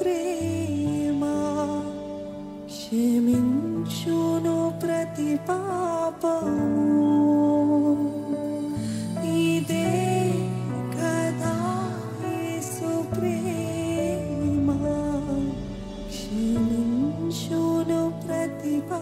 प्रेमा श्रीमीं शूनो प्रतिपापौ ईदे कदा सुप्रेमा क्षीमीं शूनो प्रतिपापत्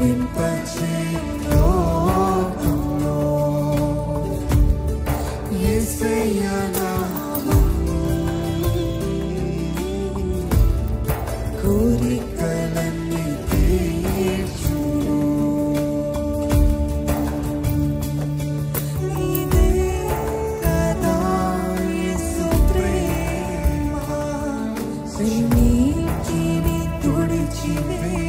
వినిపించి లోకంలో కోరికలన్నీ తీర్చు నీ జీవి తుడిచివే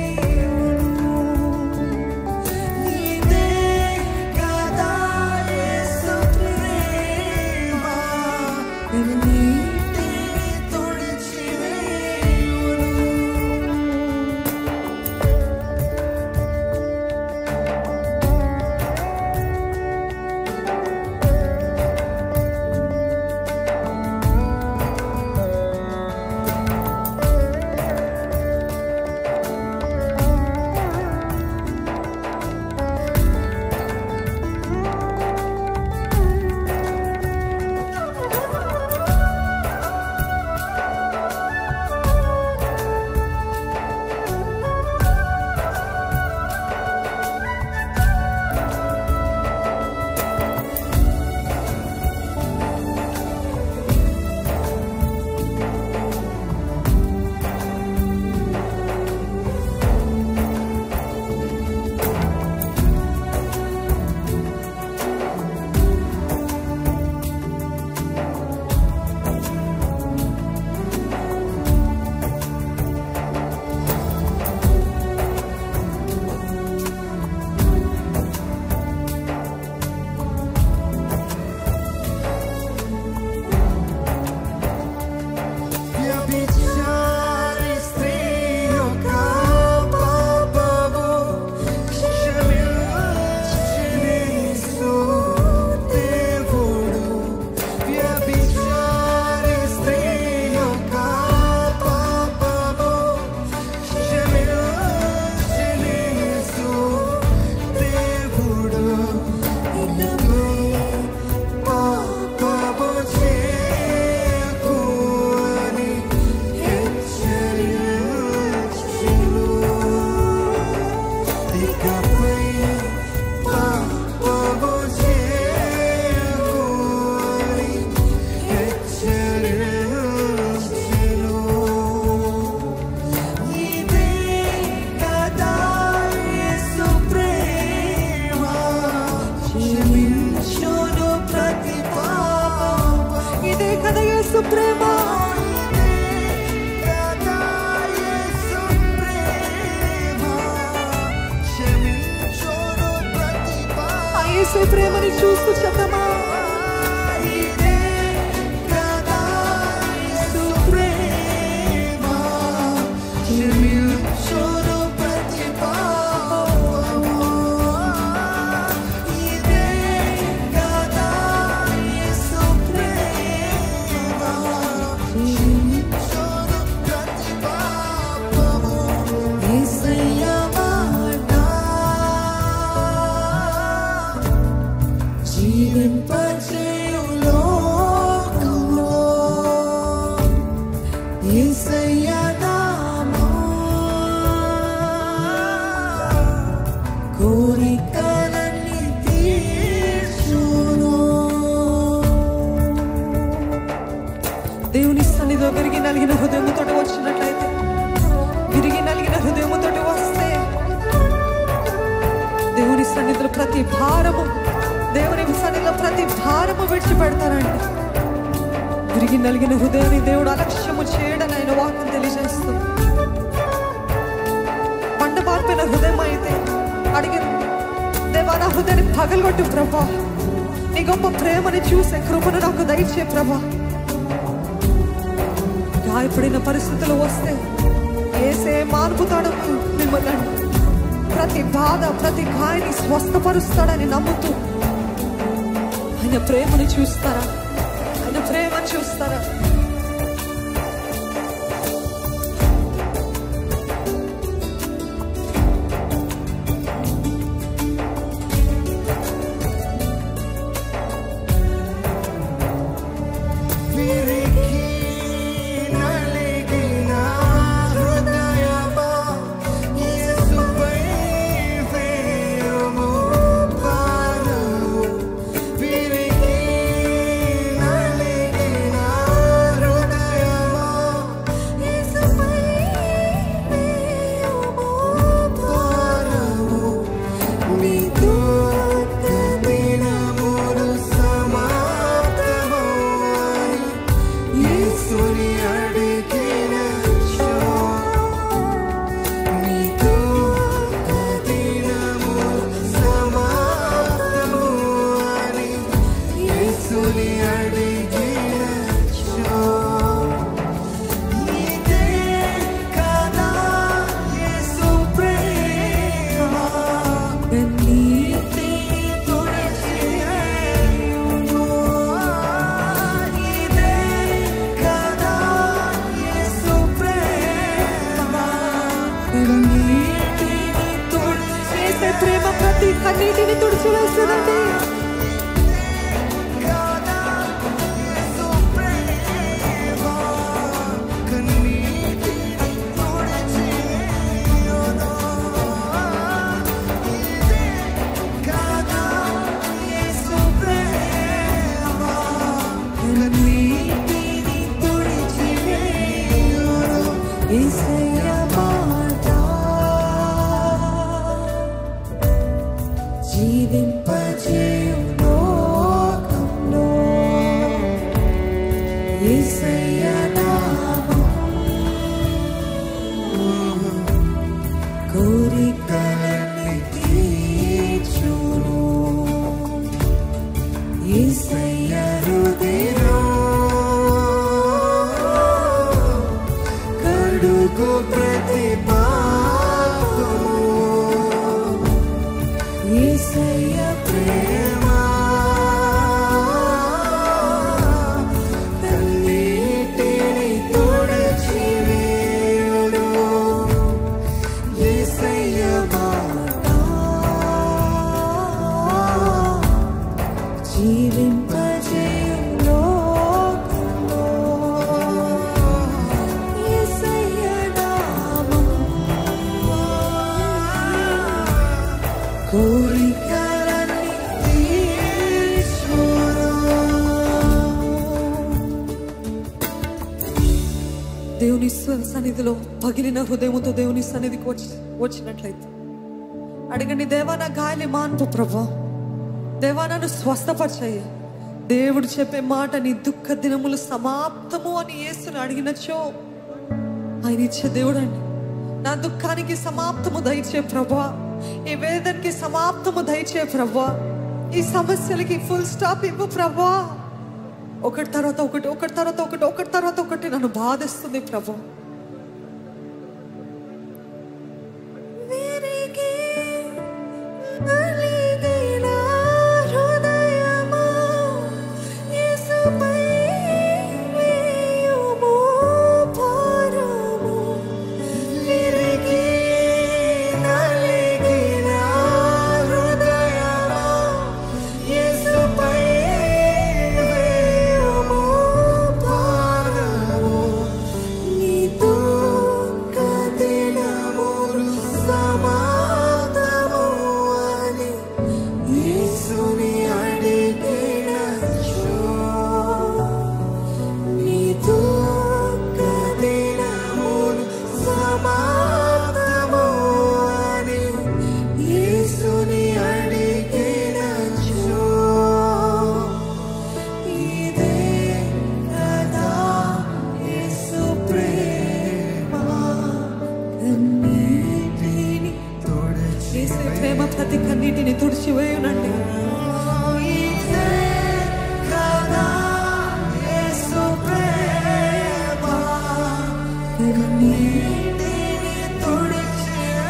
show. దేవుని సన్నిధిలో ప్రతి భారము దేవుని సన్నిధిలో ప్రతి భారము విడిచిపెడతారండి తిరిగి నలిగిన హృదయాన్ని దేవుడు అలక్ష్యము చేయడం ఆయన వాక్యం తెలియజేస్తుంది. పంట పార్పిన హృదయం అయితే అడిగి దేవా నా హృదయాన్ని పగలగొట్టు ప్రభా. నీ గొప్ప ప్రేమని చూసే కృపను నాకు దయచే ప్రభా. గాయపడిన పరిస్థితులు వస్తే ఏసే మార్పుతాడు మిమ్మల్ని ప్రతి బాధ ప్రతి గాయని స్వస్థపరుస్తాడని నమ్ముతూ ఆయన ప్రేమను చూస్తారా? ఆయన ప్రేమ చూస్తారా? కన్నీటిని తుడిచివేస్తుందండి కదా యేసు ప్రతి దేవుని సన్నిధిలో పగిలిన హృదయంతో దేవుని సన్నిధికి వచ్చి వచ్చినట్లయితే. అడగండి దేవాన నా గాయలి మాన్పు ప్రభా. దేవా నన్ను స్వస్థపరచయ్య దేవుడు చెప్పే మాట నీ దుఃఖ దినములు సమాప్తము అని వేస్తున్న అడిగినచ్చో ఆయన ఇచ్చే దేవుడు అండి నా దుఃఖానికి సమాప్తము దయచే ప్రభా. ఈ వేదనకి సమాప్తము దయచే ప్రభా. ఈ సమస్యలకి ఫుల్ స్టాప్ ఇవ్వు ప్రభా. ఒకటి తర్వాత ఒకటి ఒకటి తర్వాత ఒకటి ఒకటి తర్వాత ఒకటి నన్ను బాధిస్తుంది ప్రభు. వేసే ప్రేమ ప్రతి కన్నీటిని తుడిచివేయునండి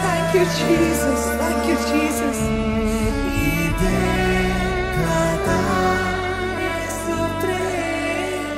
Thank you, Jesus. Thank you, Jesus. Suprema,